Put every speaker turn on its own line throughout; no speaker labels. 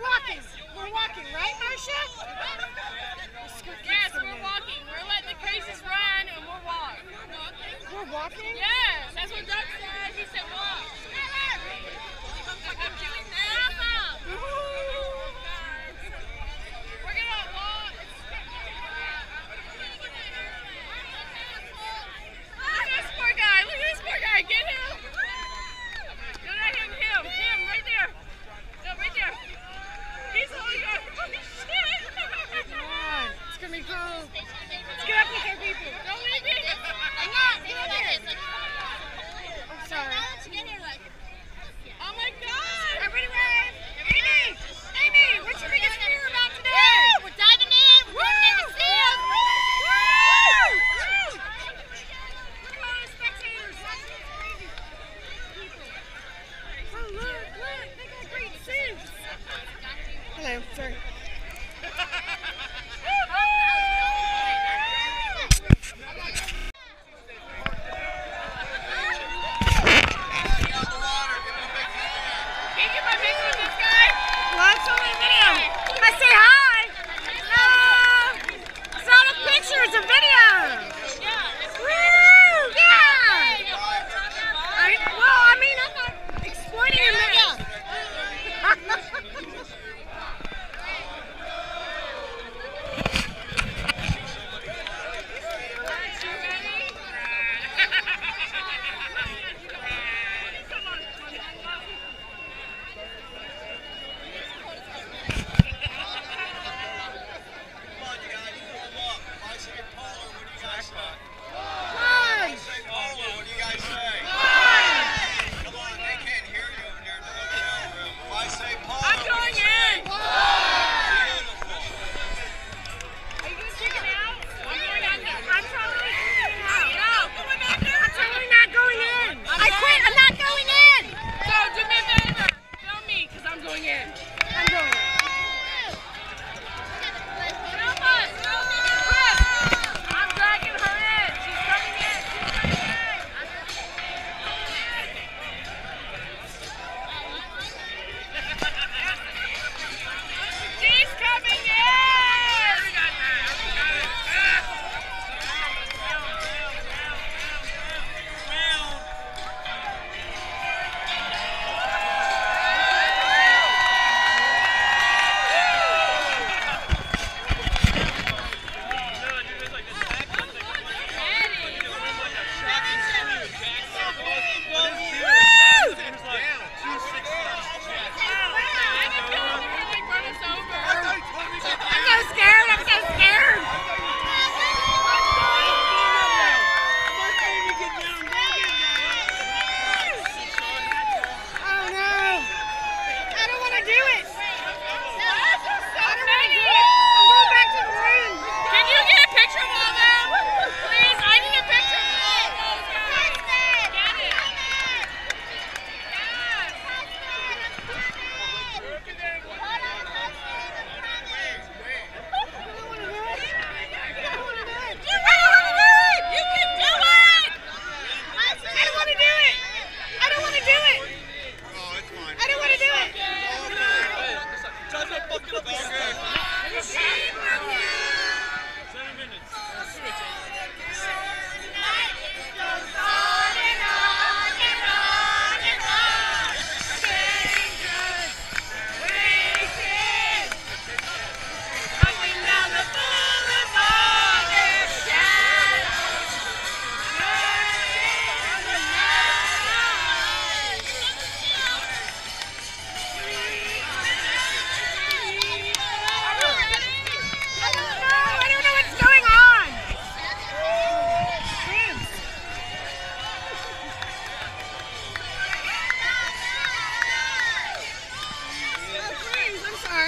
walking?
We're
walking, right, Marcia?
Yes, we're walking. We're letting the cris run and we'll walk. We're walking.
We're walking?
Yeah, that's what Doug said. It's gonna be cool. Let's get up with our people. Don't leave
me. I'm not doing it.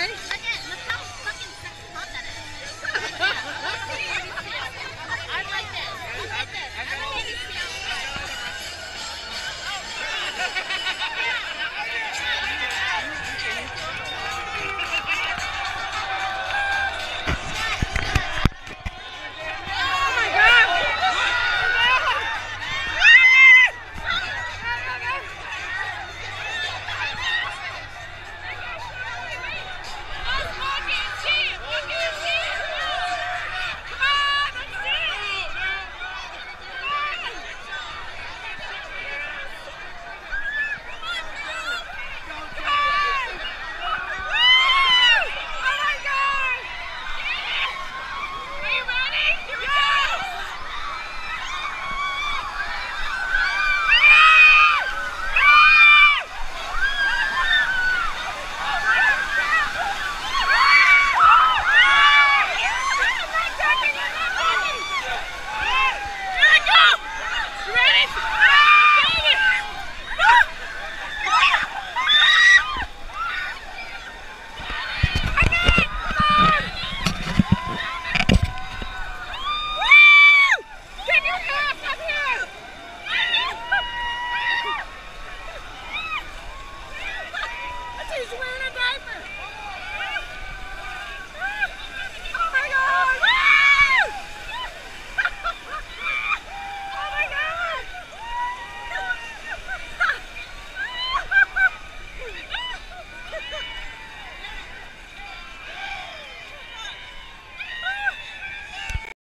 one.